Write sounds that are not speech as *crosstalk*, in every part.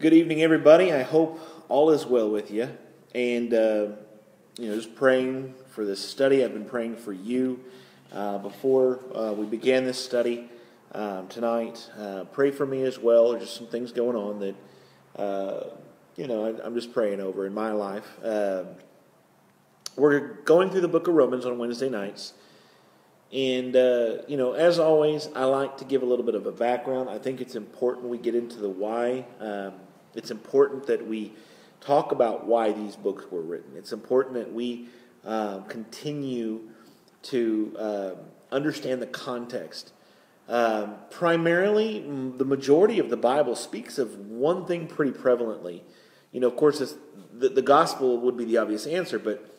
Good evening, everybody. I hope all is well with you. And, uh, you know, just praying for this study. I've been praying for you uh, before uh, we began this study um, tonight. Uh, pray for me as well. There's just some things going on that, uh, you know, I, am just praying over in my life. Um, we're going through the book of Romans on Wednesday nights. And, uh, you know, as always, I like to give a little bit of a background. I think it's important we get into the why. Um, it's important that we talk about why these books were written. It's important that we uh, continue to uh, understand the context. Um, primarily, the majority of the Bible speaks of one thing pretty prevalently. You know, of course, the, the gospel would be the obvious answer, but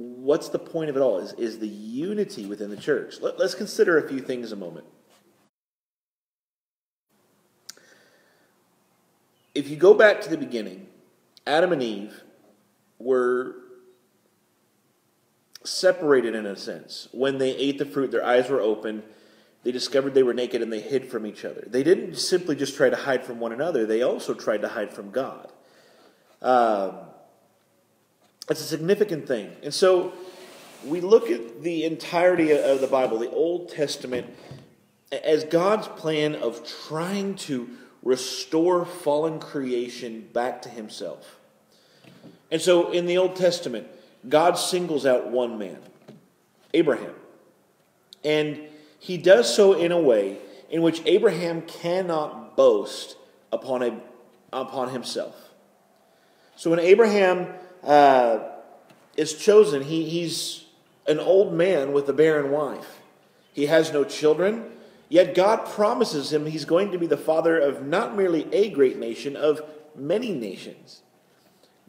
what's the point of it all? Is, is the unity within the church. Let, let's consider a few things a moment. if you go back to the beginning, Adam and Eve were separated in a sense. When they ate the fruit, their eyes were open. They discovered they were naked and they hid from each other. They didn't simply just try to hide from one another, they also tried to hide from God. Um, it's a significant thing. And so we look at the entirety of the Bible, the Old Testament, as God's plan of trying to restore fallen creation back to himself. And so in the Old Testament, God singles out one man, Abraham. And he does so in a way in which Abraham cannot boast upon, a, upon himself. So when Abraham uh, is chosen, he, he's an old man with a barren wife. He has no children. Yet God promises him he's going to be the father of not merely a great nation, of many nations.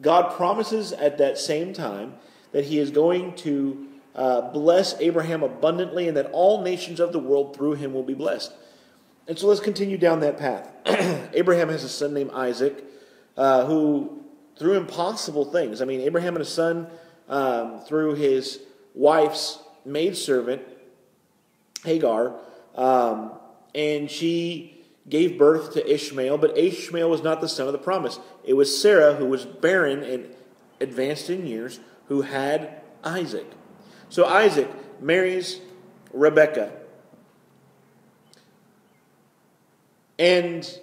God promises at that same time that he is going to uh, bless Abraham abundantly and that all nations of the world through him will be blessed. And so let's continue down that path. *clears throat* Abraham has a son named Isaac uh, who, through impossible things, I mean, Abraham and his son um, through his wife's maidservant, Hagar um, and she gave birth to Ishmael, but Ishmael was not the son of the promise. It was Sarah, who was barren and advanced in years, who had Isaac. So Isaac marries Rebekah. And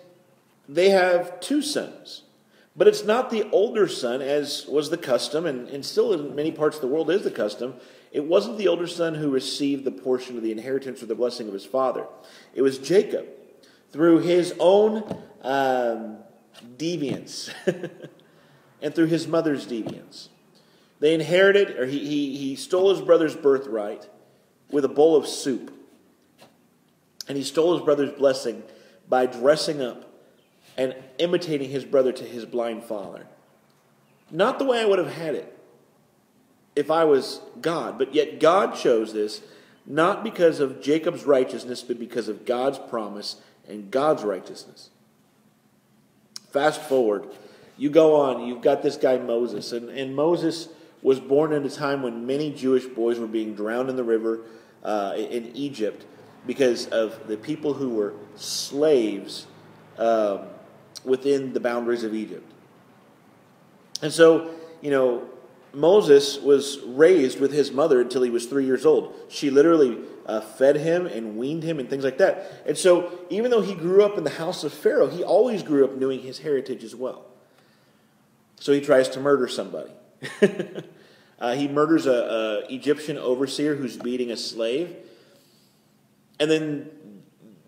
they have two sons. But it's not the older son, as was the custom, and, and still in many parts of the world is the custom. It wasn't the older son who received the portion of the inheritance or the blessing of his father. It was Jacob, through his own um, deviance *laughs* and through his mother's deviance. They inherited, or he, he, he stole his brother's birthright with a bowl of soup. And he stole his brother's blessing by dressing up and imitating his brother to his blind father. Not the way I would have had it if I was God. But yet God chose this not because of Jacob's righteousness, but because of God's promise and God's righteousness. Fast forward, you go on, you've got this guy Moses, and, and Moses was born at a time when many Jewish boys were being drowned in the river uh, in Egypt because of the people who were slaves um, within the boundaries of Egypt. And so, you know, Moses was raised with his mother until he was three years old. She literally uh, fed him and weaned him and things like that. And so, even though he grew up in the house of Pharaoh, he always grew up knowing his heritage as well. So, he tries to murder somebody. *laughs* uh, he murders a, a Egyptian overseer who's beating a slave. And then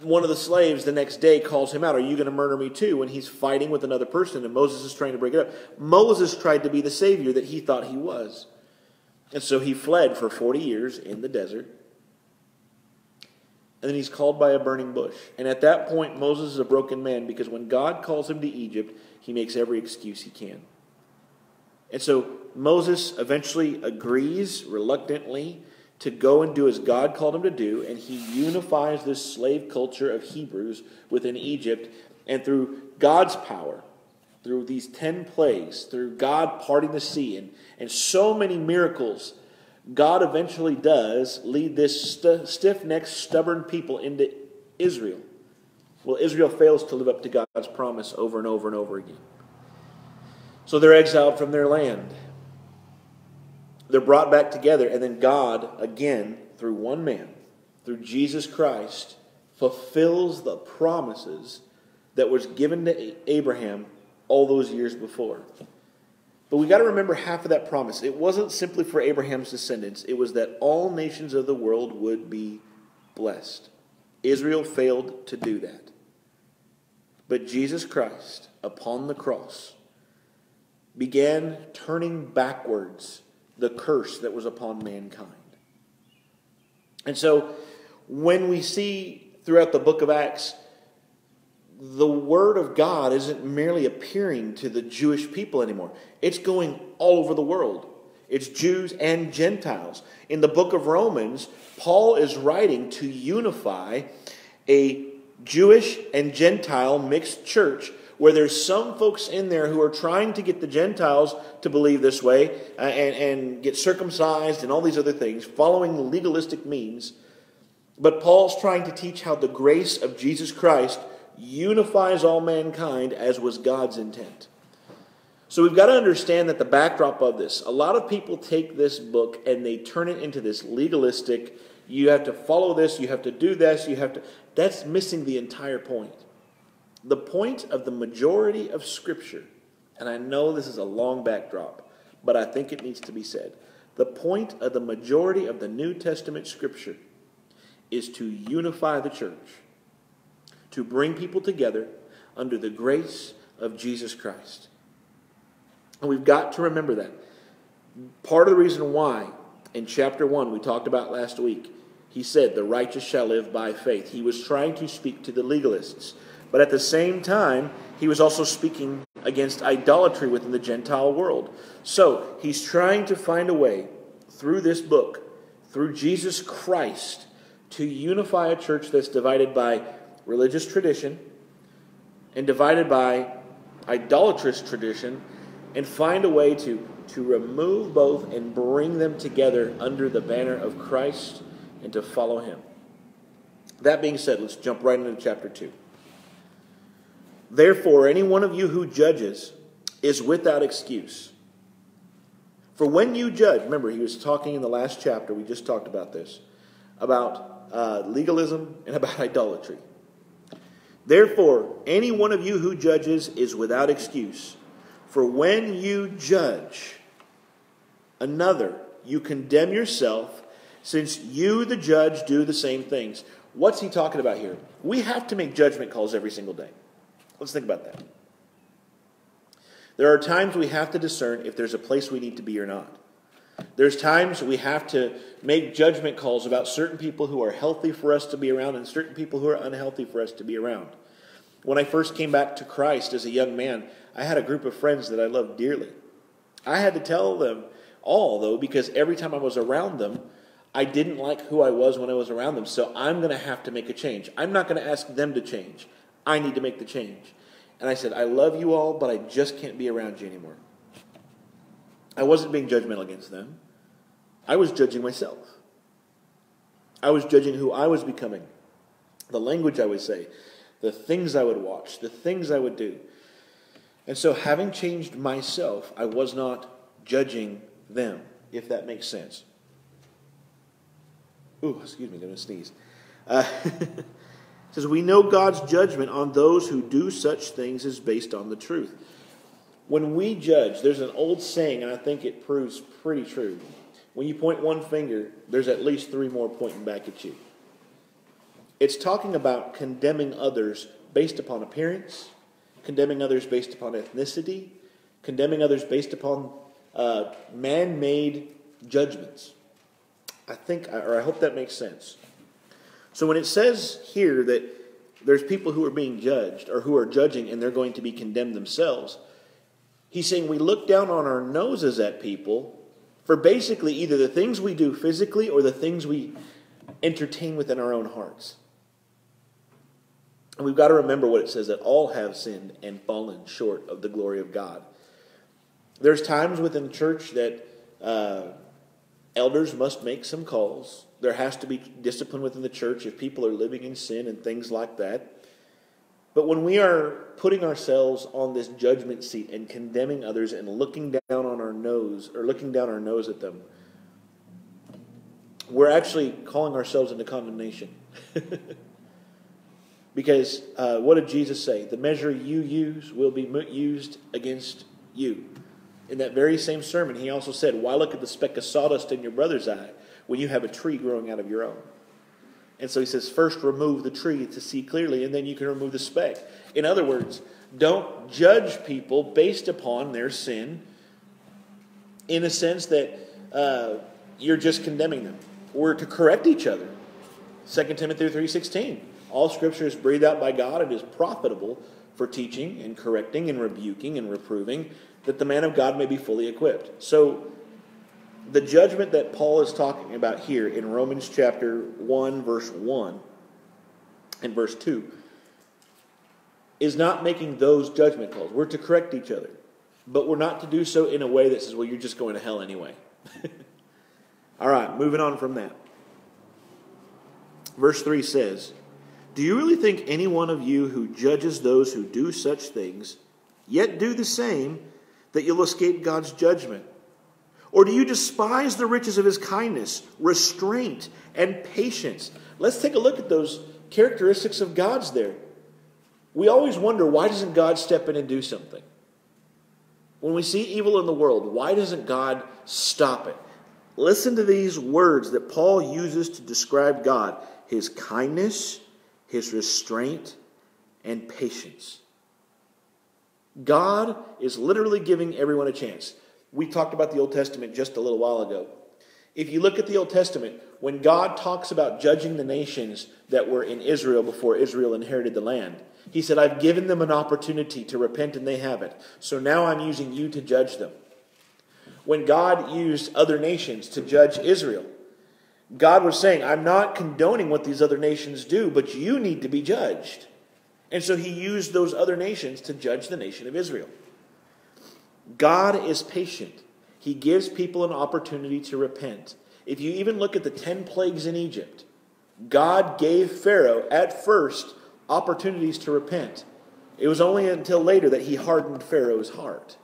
one of the slaves the next day calls him out, Are you going to murder me too? When he's fighting with another person and Moses is trying to break it up. Moses tried to be the savior that he thought he was. And so he fled for 40 years in the desert. And then he's called by a burning bush. And at that point, Moses is a broken man because when God calls him to Egypt, he makes every excuse he can. And so Moses eventually agrees reluctantly to go and do as God called him to do, and he unifies this slave culture of Hebrews within Egypt. And through God's power, through these 10 plagues, through God parting the sea, and, and so many miracles, God eventually does lead this st- stiff necked, stubborn people into Israel. Well, Israel fails to live up to God's promise over and over and over again. So they're exiled from their land. They're brought back together, and then God, again, through one man, through Jesus Christ, fulfills the promises that was given to Abraham all those years before. But we got to remember half of that promise. It wasn't simply for Abraham's descendants, it was that all nations of the world would be blessed. Israel failed to do that. But Jesus Christ, upon the cross, began turning backwards the curse that was upon mankind. And so, when we see throughout the book of Acts, the Word of God isn't merely appearing to the Jewish people anymore, it's going all over the world. It's Jews and Gentiles. In the book of Romans, Paul is writing to unify a Jewish and Gentile mixed church where there's some folks in there who are trying to get the Gentiles to believe this way uh, and, and get circumcised and all these other things, following legalistic means. But Paul's trying to teach how the grace of Jesus Christ unifies all mankind as was God's intent. So we've got to understand that the backdrop of this, a lot of people take this book and they turn it into this legalistic, you have to follow this, you have to do this, you have to. That's missing the entire point. The point of the majority of Scripture, and I know this is a long backdrop, but I think it needs to be said. The point of the majority of the New Testament Scripture is to unify the church to bring people together under the grace of Jesus Christ. And we've got to remember that. Part of the reason why, in chapter 1, we talked about last week, he said, The righteous shall live by faith. He was trying to speak to the legalists. But at the same time, he was also speaking against idolatry within the Gentile world. So he's trying to find a way through this book, through Jesus Christ, to unify a church that's divided by religious tradition and divided by idolatrous tradition and find a way to, to remove both and bring them together under the banner of Christ and to follow him. That being said, let's jump right into chapter 2. Therefore, any one of you who judges is without excuse. For when you judge, remember, he was talking in the last chapter, we just talked about this, about uh, legalism and *laughs* about idolatry. Therefore, any one of you who judges is without excuse. For when you judge another, you condemn yourself, since you, the judge, do the same things. What's he talking about here? We have to make judgment calls every single day. Let's think about that. There are times we have to discern if there's a place we need to be or not. There's times we have to make judgment calls about certain people who are healthy for us to be around and certain people who are unhealthy for us to be around. When I first came back to Christ as a young man, I had a group of friends that I loved dearly. I had to tell them all, though, because every time I was around them, I didn't like who I was when I was around them. So I'm going to have to make a change. I'm not going to ask them to change. I need to make the change. And I said, I love you all, but I just can't be around you anymore. I wasn't being judgmental against them. I was judging myself. I was judging who I was becoming, the language I would say, the things I would watch, the things I would do. And so, having changed myself, I was not judging them, if that makes sense. Ooh, excuse me, I'm going to sneeze. Uh, *laughs* it says, We know God's judgment on those who do such things is based on the truth. When we judge, there's an old saying, and I think it proves pretty true. When you point one finger, there's at least three more pointing back at you. It's talking about condemning others based upon appearance, condemning others based upon ethnicity, condemning others based upon uh, man made judgments. I think, or I hope that makes sense. So when it says here that there's people who are being judged or who are judging and they're going to be condemned themselves, he's saying we look down on our noses at people for basically either the things we do physically or the things we entertain within our own hearts. And we've got to remember what it says that all have sinned and fallen short of the glory of God. There's times within church that uh, elders must make some calls. There has to be discipline within the church if people are living in sin and things like that. But when we are putting ourselves on this judgment seat and condemning others and looking down on our nose or looking down our nose at them, we're actually calling ourselves into condemnation. *laughs* because uh, what did Jesus say? The measure you use will be used against you. In that very same sermon, he also said, Why look at the speck of sawdust in your brother's eye when you have a tree growing out of your own? And so he says, First remove the tree to see clearly, and then you can remove the speck. In other words, don't judge people based upon their sin in a sense that uh, you're just condemning them. We're to correct each other. 2 Timothy 3.16 All scripture is breathed out by God and is profitable for teaching and correcting and rebuking and reproving, that the man of God may be fully equipped. So, the judgment that Paul is talking about here in Romans chapter 1, verse 1 and verse 2 is not making those judgment calls. We're to correct each other, but we're not to do so in a way that says, well, you're just going to hell anyway. *laughs* All right, moving on from that. Verse 3 says, Do you really think any one of you who judges those who do such things, yet do the same, that you'll escape God's judgment? Or do you despise the riches of his kindness, restraint, and patience? Let's take a look at those characteristics of God's there. We always wonder why doesn't God step in and do something? When we see evil in the world, why doesn't God stop it? Listen to these words that Paul uses to describe God his kindness, his restraint, and patience. God is literally giving everyone a chance. We talked about the Old Testament just a little while ago. If you look at the Old Testament, when God talks about judging the nations that were in Israel before Israel inherited the land, he said, I've given them an opportunity to repent and they haven't. So now I'm using you to judge them. When God used other nations to judge Israel, God was saying, I'm not condoning what these other nations do, but you need to be judged. And so he used those other nations to judge the nation of Israel. God is patient. He gives people an opportunity to repent. If you even look at the 10 plagues in Egypt, God gave Pharaoh at first opportunities to repent. It was only until later that he hardened Pharaoh's heart.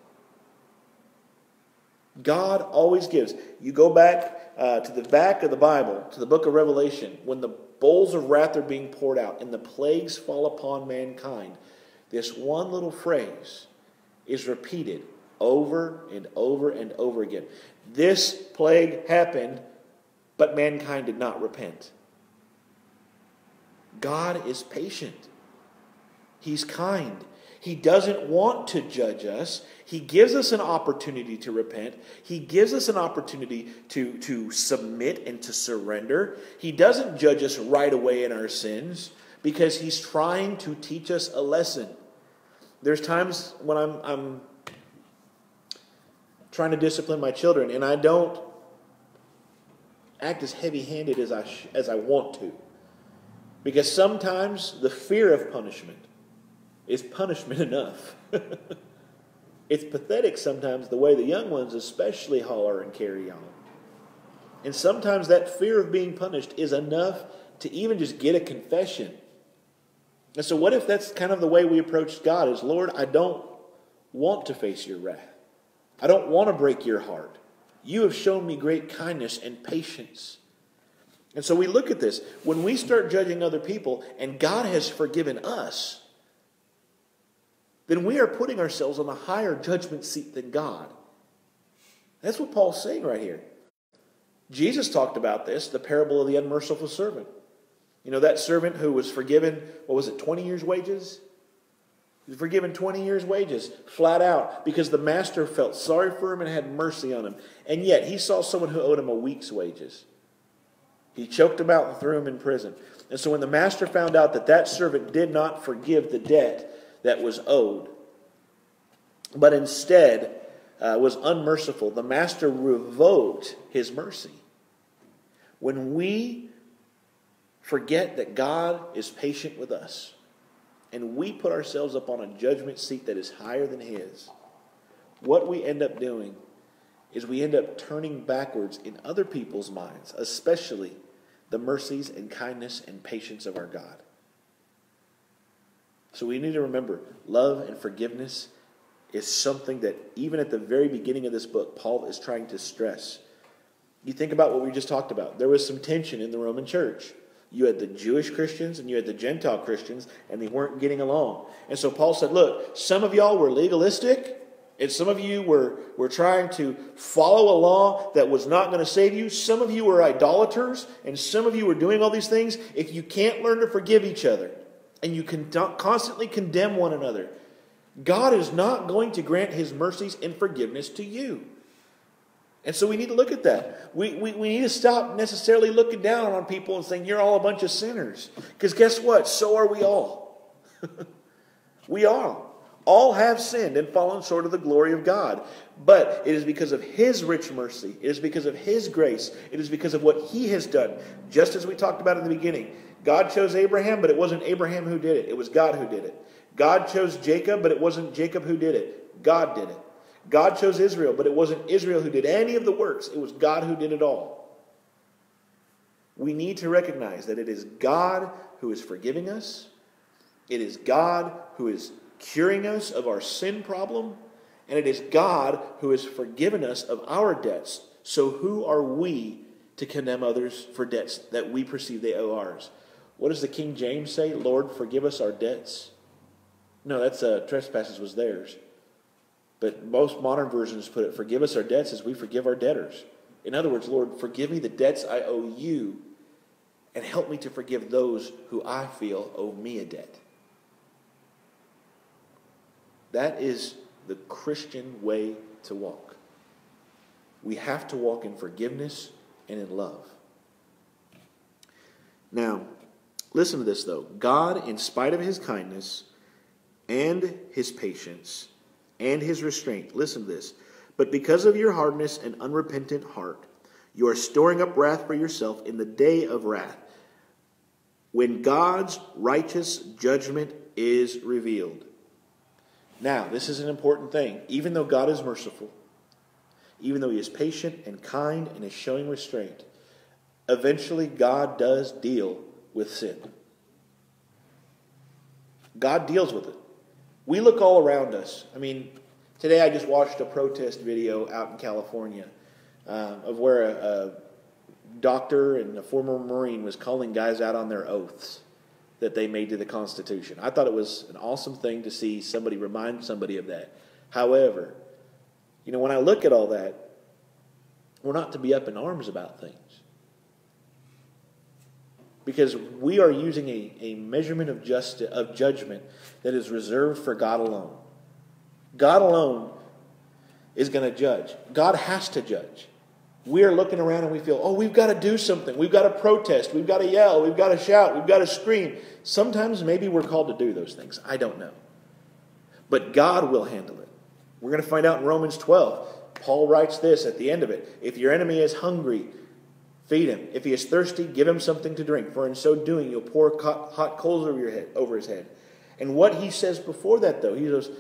God always gives. You go back uh, to the back of the Bible, to the book of Revelation, when the bowls of wrath are being poured out and the plagues fall upon mankind, this one little phrase is repeated over and over and over again. This plague happened, but mankind did not repent. God is patient. He's kind. He doesn't want to judge us. He gives us an opportunity to repent. He gives us an opportunity to, to submit and to surrender. He doesn't judge us right away in our sins because He's trying to teach us a lesson. There's times when I'm, I'm trying to discipline my children and I don't act as heavy handed as I, as I want to. Because sometimes the fear of punishment is punishment *laughs* enough. *laughs* it's pathetic sometimes the way the young ones, especially, holler and carry on. And sometimes that fear of being punished is enough to even just get a confession. And so, what if that's kind of the way we approach God? Is Lord, I don't want to face your wrath. I don't want to break your heart. You have shown me great kindness and patience. And so we look at this. When we start judging other people and God has forgiven us, then we are putting ourselves on a higher judgment seat than God. That's what Paul's saying right here. Jesus talked about this, the parable of the unmerciful servant. You know, that servant who was forgiven, what was it, 20 years' wages? Forgiven 20 years' wages, flat out, because the master felt sorry for him and had mercy on him. And yet, he saw someone who owed him a week's wages. He choked him out and threw him in prison. And so when the master found out that that servant did not forgive the debt that was owed, but instead uh, was unmerciful, the master revoked his mercy. When we forget that God is patient with us, and we put ourselves up on a judgment seat that is higher than his, what we end up doing is we end up turning backwards in other people's minds, especially the mercies and kindness and patience of our God. So we need to remember love and forgiveness is something that, even at the very beginning of this book, Paul is trying to stress. You think about what we just talked about. There was some tension in the Roman church. You had the Jewish Christians and you had the Gentile Christians, and they weren't getting along. And so Paul said, Look, some of y'all were legalistic, and some of you were, were trying to follow a law that was not going to save you. Some of you were idolaters, and some of you were doing all these things. If you can't learn to forgive each other, and you can constantly condemn one another, God is not going to grant his mercies and forgiveness to you. And so we need to look at that. We, we, we need to stop necessarily looking down on people and saying, you're all a bunch of sinners. Because guess what? So are we all. *laughs* we are. All have sinned and fallen short of the glory of God. But it is because of His rich mercy. It is because of His grace. It is because of what He has done. Just as we talked about in the beginning. God chose Abraham, but it wasn't Abraham who did it. It was God who did it. God chose Jacob, but it wasn't Jacob who did it. God did it. God chose Israel, but it wasn't Israel who did any of the works. It was God who did it all. We need to recognize that it is God who is forgiving us. It is God who is curing us of our sin problem. And it is God who has forgiven us of our debts. So who are we to condemn others for debts that we perceive they owe ours? What does the King James say? Lord, forgive us our debts. No, that's uh, trespasses was theirs. But most modern versions put it, forgive us our debts as we forgive our debtors. In other words, Lord, forgive me the debts I owe you and help me to forgive those who I feel owe me a debt. That is the Christian way to walk. We have to walk in forgiveness and in love. Now, listen to this though. God, in spite of his kindness, and his patience and his restraint. Listen to this. But because of your hardness and unrepentant heart, you are storing up wrath for yourself in the day of wrath, when God's righteous judgment is revealed. Now, this is an important thing. Even though God is merciful, even though he is patient and kind and is showing restraint, eventually God does deal with sin. God deals with it. We look all around us. I mean, today I just watched a protest video out in California uh, of where a, a doctor and a former Marine was calling guys out on their oaths that they made to the Constitution. I thought it was an awesome thing to see somebody remind somebody of that. However, you know, when I look at all that, we're not to be up in arms about things because we are using a, a measurement of, justice, of judgment that is reserved for God alone. God alone is going to judge. God has to judge. We are looking around and we feel, oh, we've got to do something. We've got to protest. We've got to yell. We've got to shout. We've got to scream. Sometimes maybe we're called to do those things. I don't know. But God will handle it. We're going to find out in Romans 12. Paul writes this at the end of it If your enemy is hungry, Feed him. If he is thirsty, give him something to drink, for in so doing you'll pour hot coals over, your head, over his head. And what he says before that, though, he goes,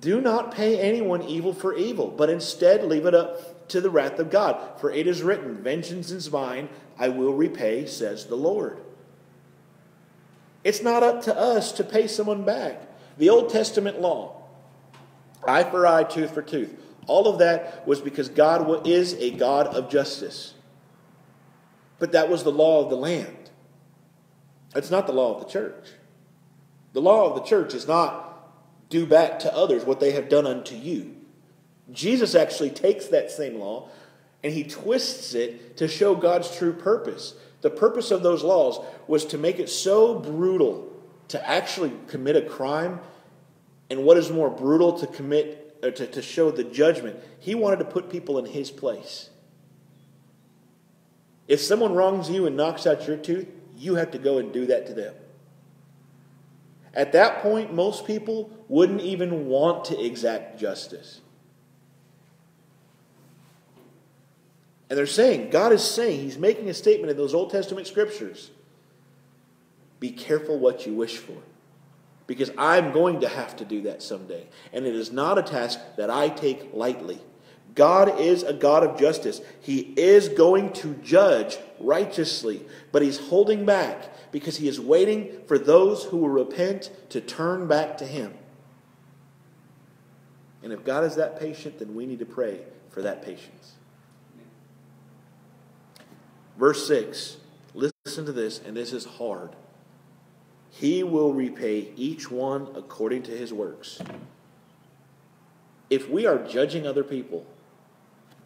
Do not pay anyone evil for evil, but instead leave it up to the wrath of God. For it is written, Vengeance is mine, I will repay, says the Lord. It's not up to us to pay someone back. The Old Testament law, eye for eye, tooth for tooth, all of that was because God is a God of justice. But that was the law of the land. It's not the law of the church. The law of the church is not do back to others what they have done unto you. Jesus actually takes that same law and he twists it to show God's true purpose. The purpose of those laws was to make it so brutal to actually commit a crime, and what is more brutal to commit uh, to, to show the judgment. He wanted to put people in his place. If someone wrongs you and knocks out your tooth, you have to go and do that to them. At that point, most people wouldn't even want to exact justice. And they're saying, God is saying, He's making a statement in those Old Testament scriptures be careful what you wish for. Because I'm going to have to do that someday. And it is not a task that I take lightly. God is a God of justice. He is going to judge righteously, but he's holding back because he is waiting for those who will repent to turn back to him. And if God is that patient, then we need to pray for that patience. Verse 6. Listen to this, and this is hard. He will repay each one according to his works. If we are judging other people,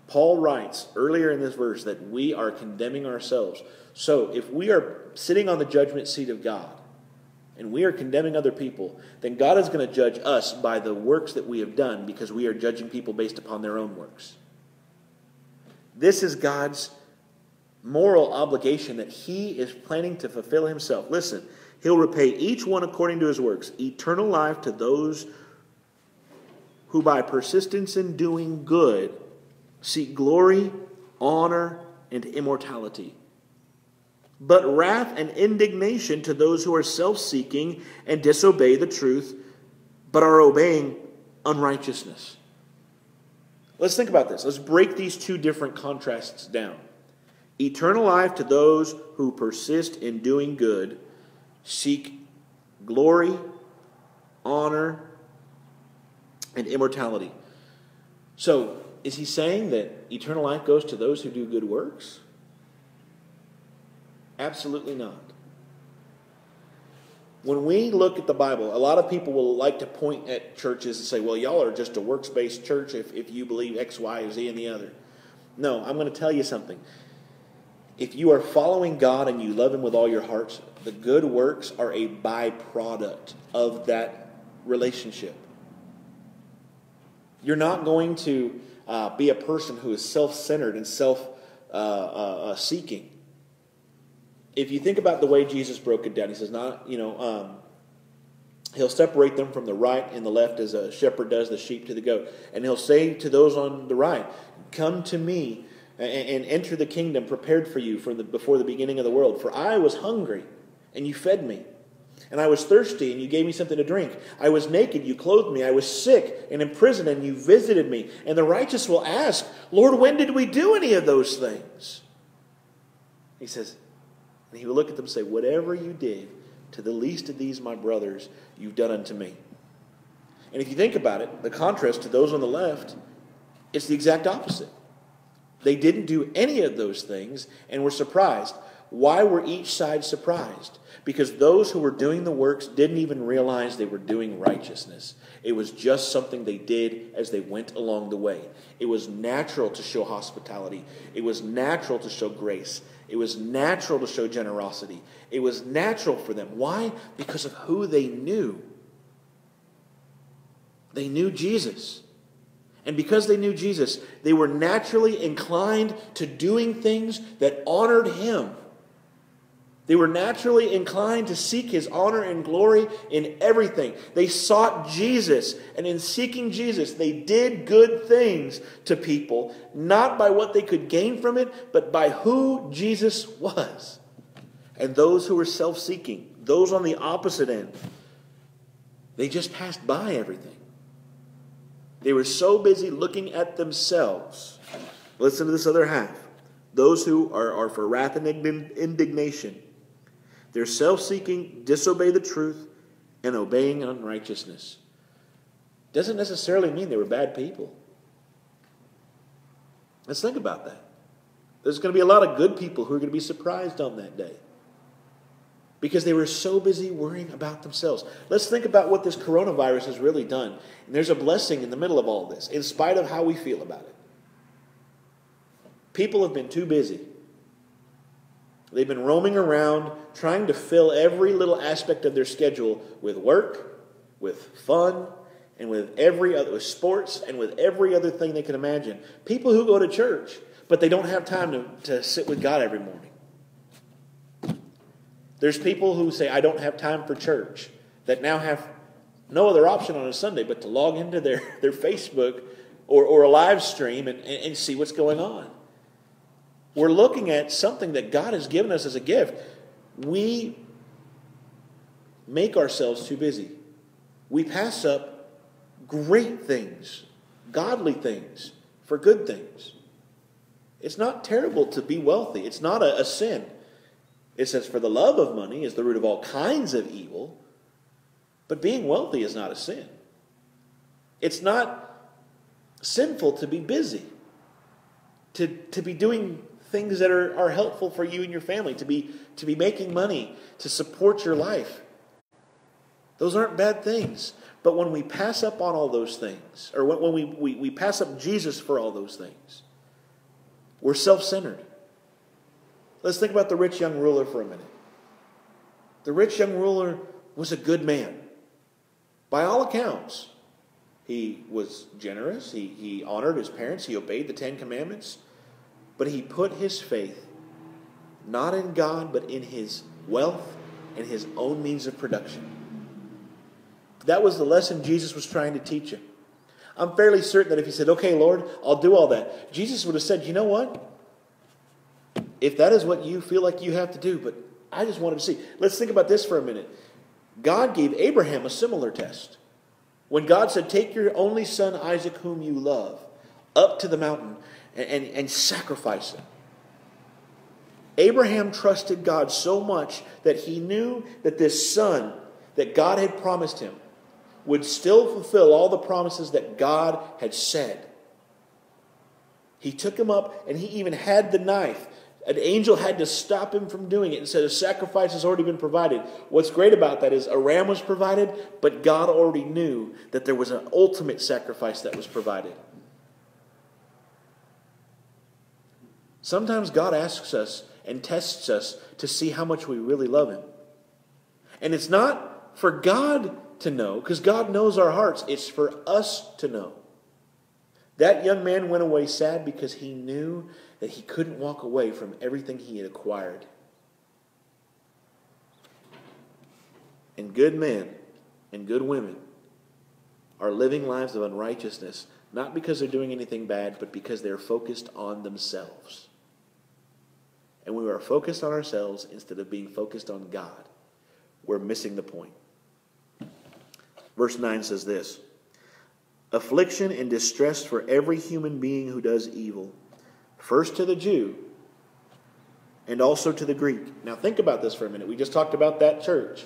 Paul writes earlier in this verse that we are condemning ourselves. So if we are sitting on the judgment seat of God and we are condemning other people, then God is going to judge us by the works that we have done because we are judging people based upon their own works. This is God's moral obligation that he is planning to fulfill himself. Listen, he'll repay each one according to his works, eternal life to those who by persistence in doing good seek glory, honor, and immortality. But wrath and indignation to those who are self seeking and disobey the truth, but are obeying unrighteousness. Let's think about this. Let's break these two different contrasts down. Eternal life to those who persist in doing good, seek glory, honor, and immortality. So, is he saying that eternal life goes to those who do good works? Absolutely not. When we look at the Bible, a lot of people will like to point at churches and say, well, y'all are just a works based church if, if you believe X, Y, Z, and the other. No, I'm going to tell you something. If you are following God and you love Him with all your hearts, the good works are a byproduct of that relationship. You're not going to uh, be a person who is self centered and self uh, uh, uh, seeking. If you think about the way Jesus broke it down, He says, not, you know, um, He'll separate them from the right and the left as a shepherd does the sheep to the goat. And He'll say to those on the right, Come to me and, enter the kingdom prepared for you from the, before the beginning of the world. For I was hungry, and you fed me. And I was thirsty, and you gave me something to drink. I was naked, you clothed me. I was sick and in prison, and you visited me. And the righteous will ask, Lord, when did we do any of those things? He says, and he will look at them and say, Whatever you did to the least of these, my brothers, you've done unto me. And if you think about it, the contrast to those on the left, it's the exact opposite. They didn't do any of those things and were surprised. Why were each side surprised? Because those who were doing the works didn't even realize they were doing righteousness. It was just something they did as they went along the way. It was natural to show hospitality, it was natural to show grace, it was natural to show generosity. It was natural for them. Why? Because of who they knew. They knew Jesus. And because they knew Jesus, they were naturally inclined to doing things that honored him. They were naturally inclined to seek his honor and glory in everything. They sought Jesus, and in seeking Jesus, they did good things to people, not by what they could gain from it, but by who Jesus was. And those who were self seeking, those on the opposite end, they just passed by everything. They were so busy looking at themselves. Listen to this other half. Those who are, are for wrath and indignation. They're self seeking, disobey the truth, and obeying unrighteousness. Doesn't necessarily mean they were bad people. Let's think about that. There's going to be a lot of good people who are going to be surprised on that day because they were so busy worrying about themselves. Let's think about what this coronavirus has really done. And there's a blessing in the middle of all this, in spite of how we feel about it. People have been too busy. They've been roaming around trying to fill every little aspect of their schedule with work, with fun, and with every other with sports and with every other thing they can imagine. People who go to church, but they don't have time to, to sit with God every morning. There's people who say, I don't have time for church, that now have no other option on a Sunday but to log into their, *laughs* their Facebook or, or a live stream and, and, and see what's going on. We're looking at something that God has given us as a gift. We make ourselves too busy. We pass up great things, godly things, for good things. It's not terrible to be wealthy, it's not a, a sin. It says, For the love of money is the root of all kinds of evil, but being wealthy is not a sin. It's not sinful to be busy, to, to be doing things that are, are helpful for you and your family, to be, to be making money, to support your life. Those aren't bad things. But when we pass up on all those things, or when, we, we, we pass up Jesus for all those things, we're self centered. Let's think about the rich young ruler for a minute. The rich young ruler was a good man. By all accounts, he was generous, he, he honored his parents, he obeyed the Ten Commandments, but he put his faith not in God, but in his wealth and his own means of production. That was the lesson Jesus was trying to teach him. I'm fairly certain that if he said, Okay, Lord, I'll do all that, Jesus would have said, You know what? If that is what you feel like you have to do, but I just wanted to see. Let's think about this for a minute. God gave Abraham a similar test. When God said, Take your only son, Isaac, whom you love, up to the mountain and, and, and sacrifice him. Abraham trusted God so much that he knew that this son that God had promised him would still fulfill all the promises that God had said. He took him up and he even had the knife. An angel had to stop him from doing it and said, A sacrifice has already been provided. What's great about that is a ram was provided, but God already knew that there was an ultimate sacrifice that was provided. Sometimes God asks us and tests us to see how much we really love Him. And it's not for God to know, because God knows our hearts. It's for us to know. That young man went away sad because he knew that he couldn't walk away from everything he had acquired. And good men and good women are living lives of unrighteousness, not because they're doing anything bad, but because they're focused on themselves. And when we are focused on ourselves instead of being focused on God, we're missing the point. Verse 9 says this Affliction and distress for every human being who does evil, first to the Jew and also to the Greek. Now, think about this for a minute. We just talked about that church.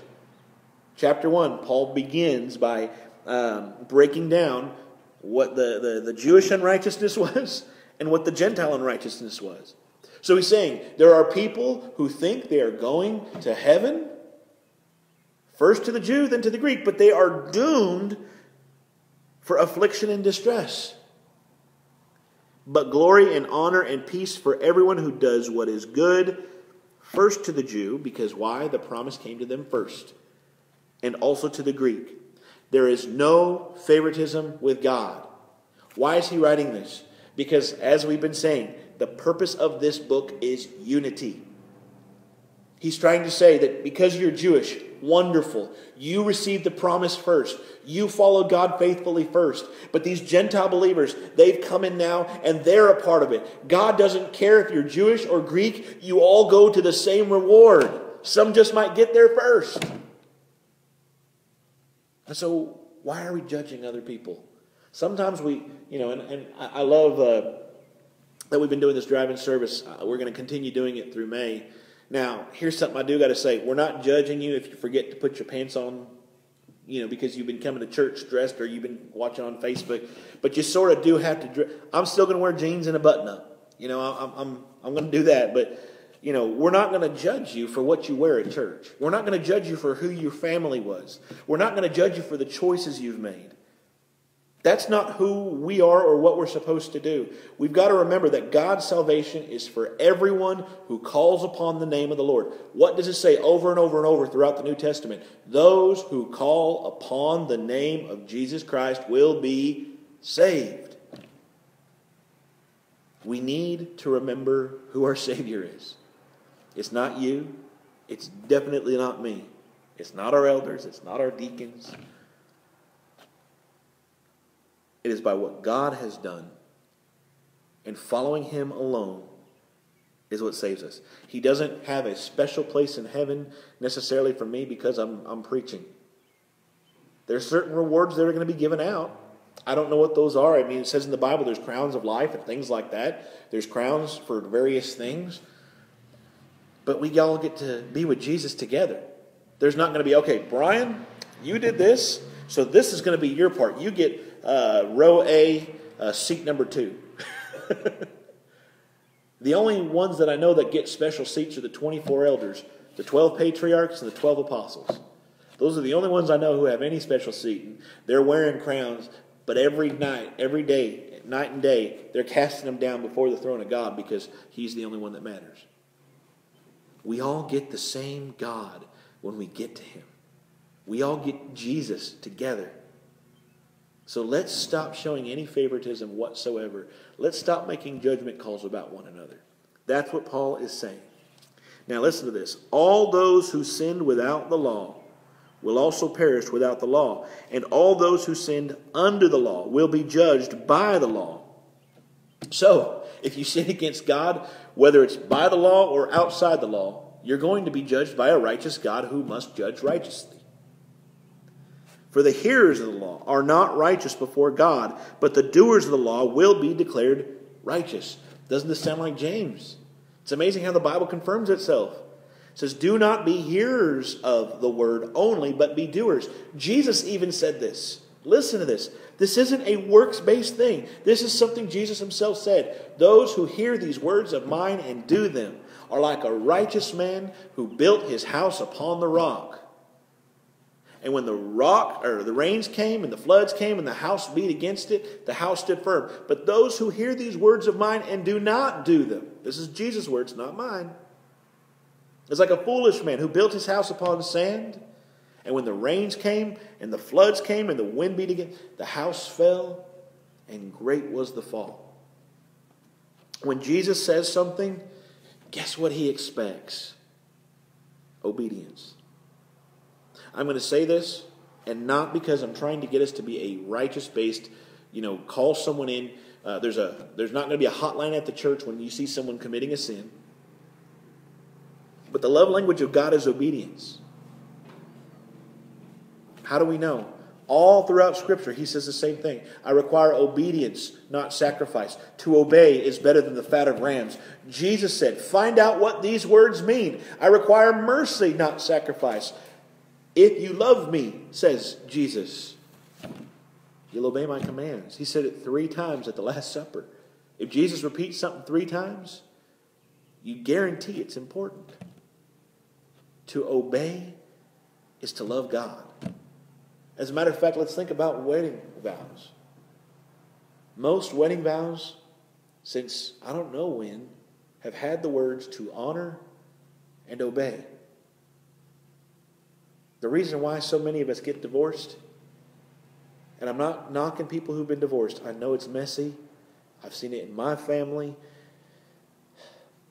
Chapter 1, Paul begins by um, breaking down what the, the, the Jewish unrighteousness *laughs* was and what the Gentile unrighteousness was. So he's saying there are people who think they are going to heaven First to the Jew, then to the Greek, but they are doomed for affliction and distress. But glory and honor and peace for everyone who does what is good, first to the Jew, because why? The promise came to them first, and also to the Greek. There is no favoritism with God. Why is he writing this? Because, as we've been saying, the purpose of this book is unity. He's trying to say that because you're Jewish, wonderful. You received the promise first. You followed God faithfully first. But these Gentile believers, they've come in now and they're a part of it. God doesn't care if you're Jewish or Greek, you all go to the same reward. Some just might get there first. And so, why are we judging other people? Sometimes we, you know, and, and I love uh, that we've been doing this drive-in service. Uh, we're going to continue doing it through May. Now, here's something I do got to say. We're not judging you if you forget to put your pants on, you know, because you've been coming to church dressed or you've been watching on Facebook. But you sort of do have to dress. I'm still going to wear jeans and a button up. You know, I'm, I'm, I'm going to do that. But, you know, we're not going to judge you for what you wear at church. We're not going to judge you for who your family was. We're not going to judge you for the choices you've made. That's not who we are or what we're supposed to do. We've got to remember that God's salvation is for everyone who calls upon the name of the Lord. What does it say over and over and over throughout the New Testament? Those who call upon the name of Jesus Christ will be saved. We need to remember who our Savior is. It's not you, it's definitely not me, it's not our elders, it's not our deacons. It is by what God has done and following Him alone is what saves us. He doesn't have a special place in heaven necessarily for me because I'm, I'm preaching. There are certain rewards that are going to be given out. I don't know what those are. I mean, it says in the Bible there's crowns of life and things like that. There's crowns for various things. But we all get to be with Jesus together. There's not going to be, okay, Brian, you did this, so this is going to be your part. You get uh, row A, uh, seat number two. *laughs* the only ones that I know that get special seats are the 24 elders, the 12 patriarchs, and the 12 apostles. Those are the only ones I know who have any special seat. They're wearing crowns, but every night, every day, night and day, they're casting them down before the throne of God because He's the only one that matters. We all get the same God when we get to Him. We all get Jesus together. So let's stop showing any favoritism whatsoever. Let's stop making judgment calls about one another. That's what Paul is saying. Now, listen to this. All those who sinned without the law will also perish without the law, and all those who sinned under the law will be judged by the law. So, if you sin against God, whether it's by the law or outside the law, you're going to be judged by a righteous God who must judge righteously. For the hearers of the law are not righteous before God, but the doers of the law will be declared righteous. Doesn't this sound like James? It's amazing how the Bible confirms itself. It says, Do not be hearers of the word only, but be doers. Jesus even said this. Listen to this. This isn't a works based thing. This is something Jesus himself said. Those who hear these words of mine and do them are like a righteous man who built his house upon the rock. And when the rock or the rains came and the floods came and the house beat against it, the house stood firm. But those who hear these words of mine and do not do them, this is Jesus' words, not mine. It's like a foolish man who built his house upon sand. And when the rains came and the floods came and the wind beat against, the house fell, and great was the fall. When Jesus says something, guess what he expects? Obedience. I'm going to say this, and not because I'm trying to get us to be a righteous based, you know, call someone in. Uh, there's a there's not going to be a hotline at the church when you see someone committing a sin. But the love language of God is obedience. How do we know? All throughout Scripture, he says the same thing. I require obedience, not sacrifice. To obey is better than the fat of rams. Jesus said, Find out what these words mean. I require mercy, not sacrifice. If you love me, says Jesus, you'll obey my commands. He said it three times at the Last Supper. If Jesus repeats something three times, you guarantee it's important. To obey is to love God. As a matter of fact, let's think about wedding vows. Most wedding vows, since I don't know when, have had the words to honor and obey. The reason why so many of us get divorced, and I'm not knocking people who've been divorced, I know it's messy. I've seen it in my family.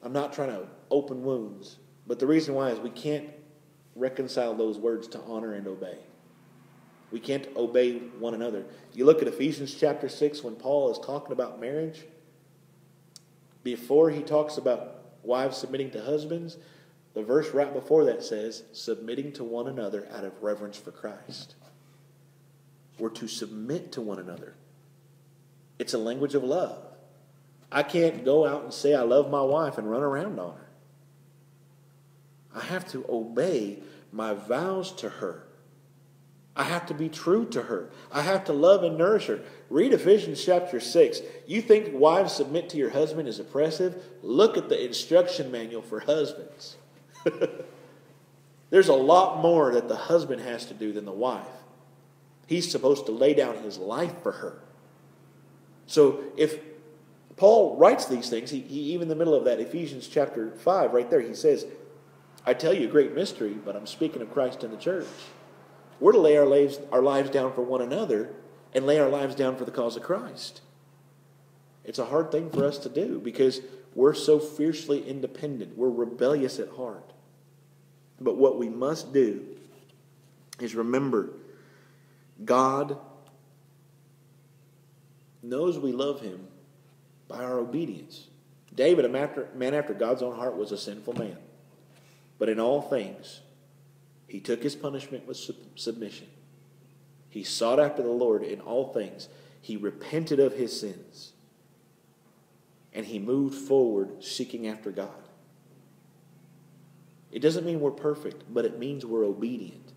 I'm not trying to open wounds, but the reason why is we can't reconcile those words to honor and obey. We can't obey one another. You look at Ephesians chapter 6 when Paul is talking about marriage. Before he talks about wives submitting to husbands, the verse right before that says, submitting to one another out of reverence for Christ. We're to submit to one another. It's a language of love. I can't go out and say I love my wife and run around on her. I have to obey my vows to her. I have to be true to her. I have to love and nourish her. Read Ephesians chapter 6. You think wives submit to your husband is oppressive? Look at the instruction manual for husbands. *laughs* There's a lot more that the husband has to do than the wife. He's supposed to lay down his life for her. So if Paul writes these things, he, he, even in the middle of that, Ephesians chapter 5, right there, he says, I tell you a great mystery, but I'm speaking of Christ and the church. We're to lay our lives, our lives down for one another and lay our lives down for the cause of Christ. It's a hard thing for us to do because we're so fiercely independent. We're rebellious at heart. But what we must do is remember God knows we love Him by our obedience. David, a man after God's own heart, was a sinful man. But in all things, he took his punishment with submission. He sought after the Lord in all things. he repented of his sins and he moved forward seeking after God. It doesn't mean we're perfect, but it means we're obedient.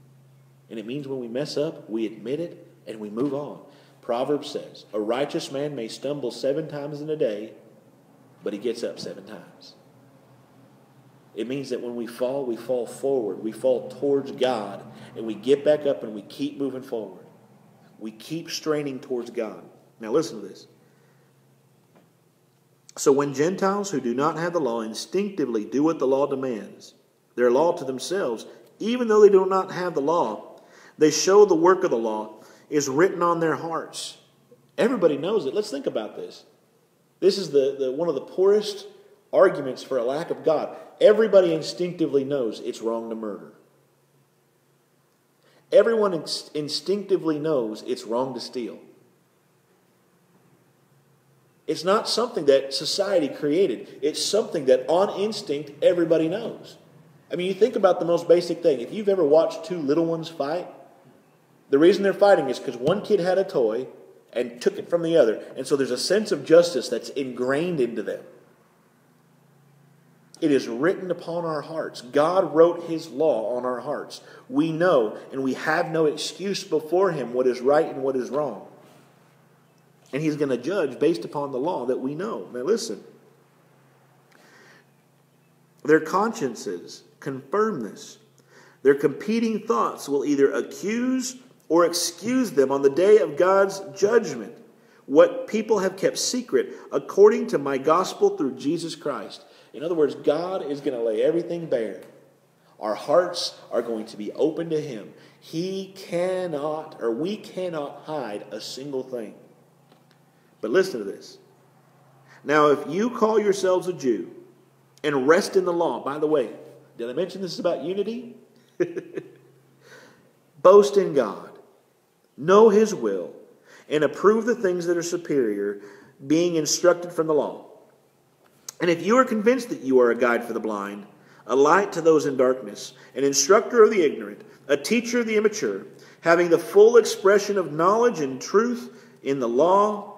And it means when we mess up, we admit it and we move on. Proverbs says, A righteous man may stumble seven times in a day, but he gets up seven times. It means that when we fall, we fall forward. We fall towards God, and we get back up and we keep moving forward. We keep straining towards God. Now, listen to this. So, when Gentiles who do not have the law instinctively do what the law demands, their law to themselves, even though they do not have the law, they show the work of the law is written on their hearts. Everybody knows it. Let's think about this. This is the, the one of the poorest arguments for a lack of God. Everybody instinctively knows it's wrong to murder. Everyone inst- instinctively knows it's wrong to steal. It's not something that society created. It's something that on instinct everybody knows. I mean, you think about the most basic thing. If you've ever watched two little ones fight, the reason they're fighting is because one kid had a toy and took it from the other. And so there's a sense of justice that's ingrained into them. It is written upon our hearts. God wrote His law on our hearts. We know, and we have no excuse before Him what is right and what is wrong. And He's going to judge based upon the law that we know. Now, listen. Their consciences confirm this. Their competing thoughts will either accuse or excuse them on the day of God's judgment. What people have kept secret according to my gospel through Jesus Christ. In other words, God is going to lay everything bare. Our hearts are going to be open to Him. He cannot, or we cannot hide a single thing. But listen to this. Now, if you call yourselves a Jew and rest in the law, by the way, did I mention this is about unity? *laughs* Boast in God, know His will, and approve the things that are superior, being instructed from the law. And if you are convinced that you are a guide for the blind, a light to those in darkness, an instructor of the ignorant, a teacher of the immature, having the full expression of knowledge and truth in the law,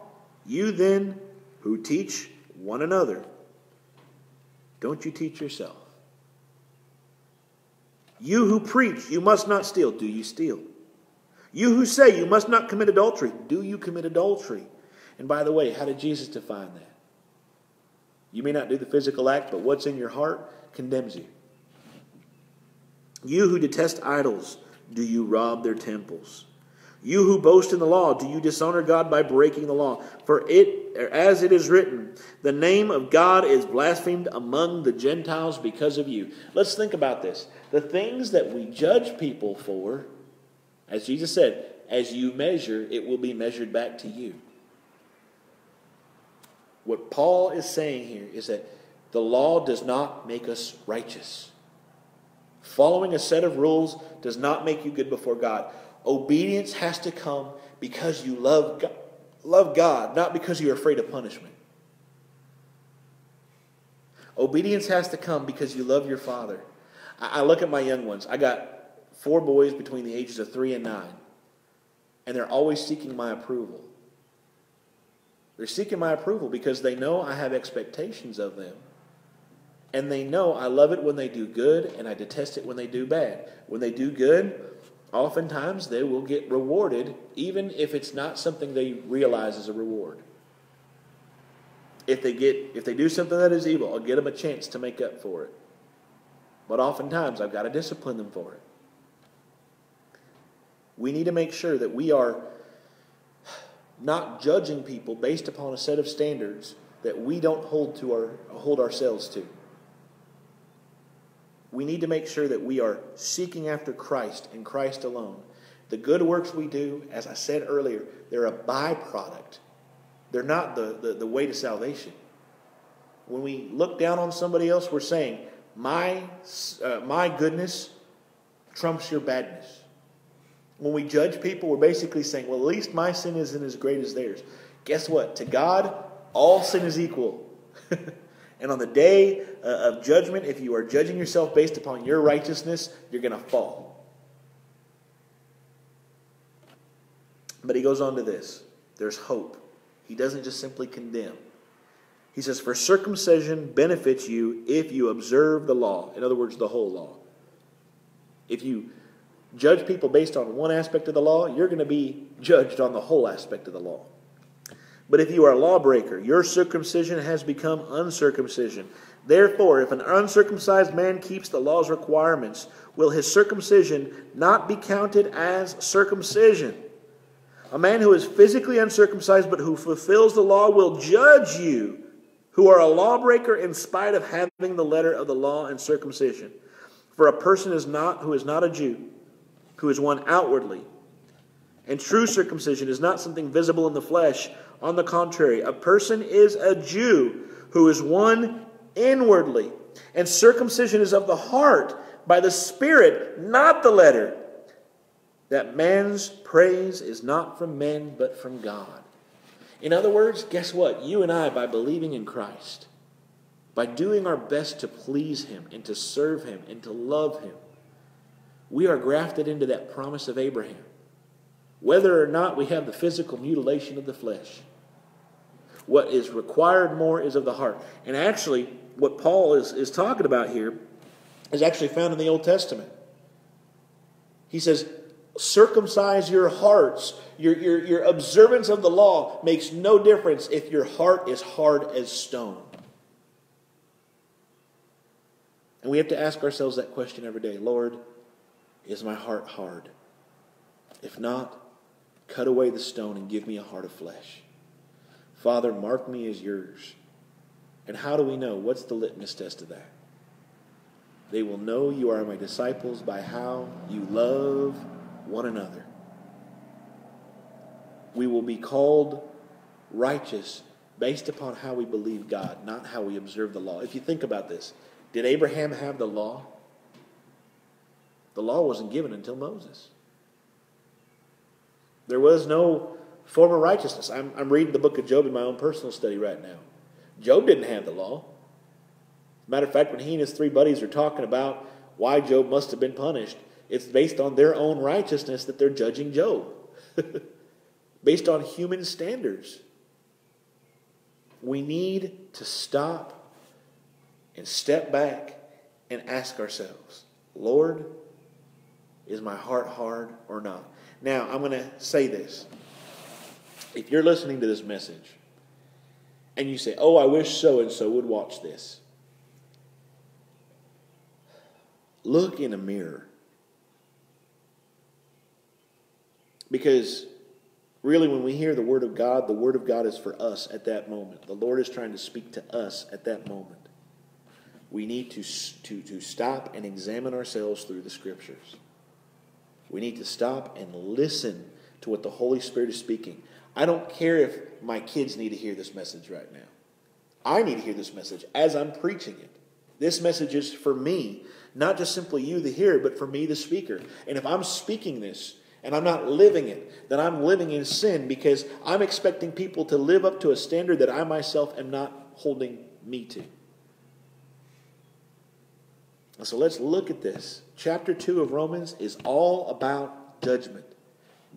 you then who teach one another, don't you teach yourself? You who preach, you must not steal, do you steal? You who say you must not commit adultery, do you commit adultery? And by the way, how did Jesus define that? You may not do the physical act, but what's in your heart condemns you. You who detest idols, do you rob their temples? You who boast in the law, do you dishonor God by breaking the law? For it, as it is written, the name of God is blasphemed among the Gentiles because of you. Let's think about this. The things that we judge people for, as Jesus said, as you measure, it will be measured back to you. What Paul is saying here is that the law does not make us righteous. Following a set of rules does not make you good before God. Obedience has to come because you love God, love God, not because you're afraid of punishment. Obedience has to come because you love your father. I, I look at my young ones. I got four boys between the ages of three and nine, and they're always seeking my approval. They're seeking my approval because they know I have expectations of them. And they know I love it when they do good and I detest it when they do bad. When they do good, oftentimes they will get rewarded, even if it's not something they realize as a reward. If they get if they do something that is evil, I'll get them a chance to make up for it. But oftentimes I've got to discipline them for it. We need to make sure that we are not judging people based upon a set of standards that we don't hold to our hold ourselves to. We need to make sure that we are seeking after Christ and Christ alone. The good works we do, as I said earlier, they're a byproduct. They're not the, the, the way to salvation. When we look down on somebody else, we're saying, My, uh, my goodness trumps your badness. When we judge people, we're basically saying, well, at least my sin isn't as great as theirs. Guess what? To God, all sin is equal. *laughs* and on the day uh, of judgment, if you are judging yourself based upon your righteousness, you're going to fall. But he goes on to this there's hope. He doesn't just simply condemn. He says, For circumcision benefits you if you observe the law. In other words, the whole law. If you judge people based on one aspect of the law, you're going to be judged on the whole aspect of the law. But if you are a lawbreaker, your circumcision has become uncircumcision. Therefore, if an uncircumcised man keeps the law's requirements, will his circumcision not be counted as circumcision? A man who is physically uncircumcised but who fulfills the law will judge you, who are a lawbreaker in spite of having the letter of the law and circumcision. For a person is not who is not a Jew, who is one outwardly. And true circumcision is not something visible in the flesh. On the contrary, a person is a Jew who is one inwardly. And circumcision is of the heart by the Spirit, not the letter. That man's praise is not from men, but from God. In other words, guess what? You and I, by believing in Christ, by doing our best to please Him and to serve Him and to love Him, we are grafted into that promise of Abraham. Whether or not we have the physical mutilation of the flesh, what is required more is of the heart. And actually, what Paul is, is talking about here is actually found in the Old Testament. He says, circumcise your hearts. Your, your, your observance of the law makes no difference if your heart is hard as stone. And we have to ask ourselves that question every day Lord, is my heart hard? If not, cut away the stone and give me a heart of flesh. Father, mark me as yours. And how do we know? What's the litmus test of that? They will know you are my disciples by how you love one another. We will be called righteous based upon how we believe God, not how we observe the law. If you think about this, did Abraham have the law? The law wasn't given until Moses. There was no form of righteousness. I'm, I'm reading the book of Job in my own personal study right now. Job didn't have the law. Matter of fact, when he and his three buddies are talking about why Job must have been punished, it's based on their own righteousness that they're judging Job, *laughs* based on human standards. We need to stop and step back and ask ourselves, Lord, is my heart hard or not? Now, I'm going to say this. If you're listening to this message and you say, Oh, I wish so and so would watch this, look in a mirror. Because really, when we hear the Word of God, the Word of God is for us at that moment. The Lord is trying to speak to us at that moment. We need to, to, to stop and examine ourselves through the Scriptures. We need to stop and listen to what the Holy Spirit is speaking. I don't care if my kids need to hear this message right now. I need to hear this message as I'm preaching it. This message is for me, not just simply you, the hearer, but for me, the speaker. And if I'm speaking this and I'm not living it, then I'm living in sin because I'm expecting people to live up to a standard that I myself am not holding me to. So let's look at this. Chapter 2 of Romans is all about judgment.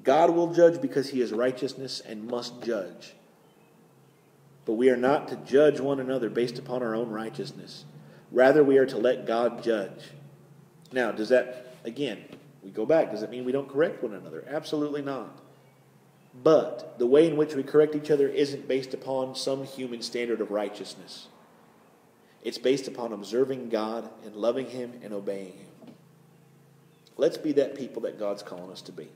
God will judge because he is righteousness and must judge. But we are not to judge one another based upon our own righteousness. Rather, we are to let God judge. Now, does that, again, we go back, does it mean we don't correct one another? Absolutely not. But the way in which we correct each other isn't based upon some human standard of righteousness. It's based upon observing God and loving Him and obeying Him. Let's be that people that God's calling us to be.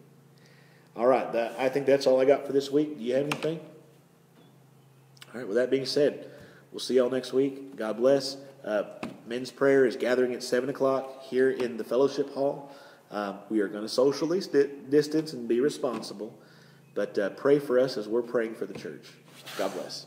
All right, that, I think that's all I got for this week. Do you have anything? All right, with that being said, we'll see y'all next week. God bless. Uh, men's prayer is gathering at 7 o'clock here in the fellowship hall. Um, we are going to socially st- distance and be responsible, but uh, pray for us as we're praying for the church. God bless.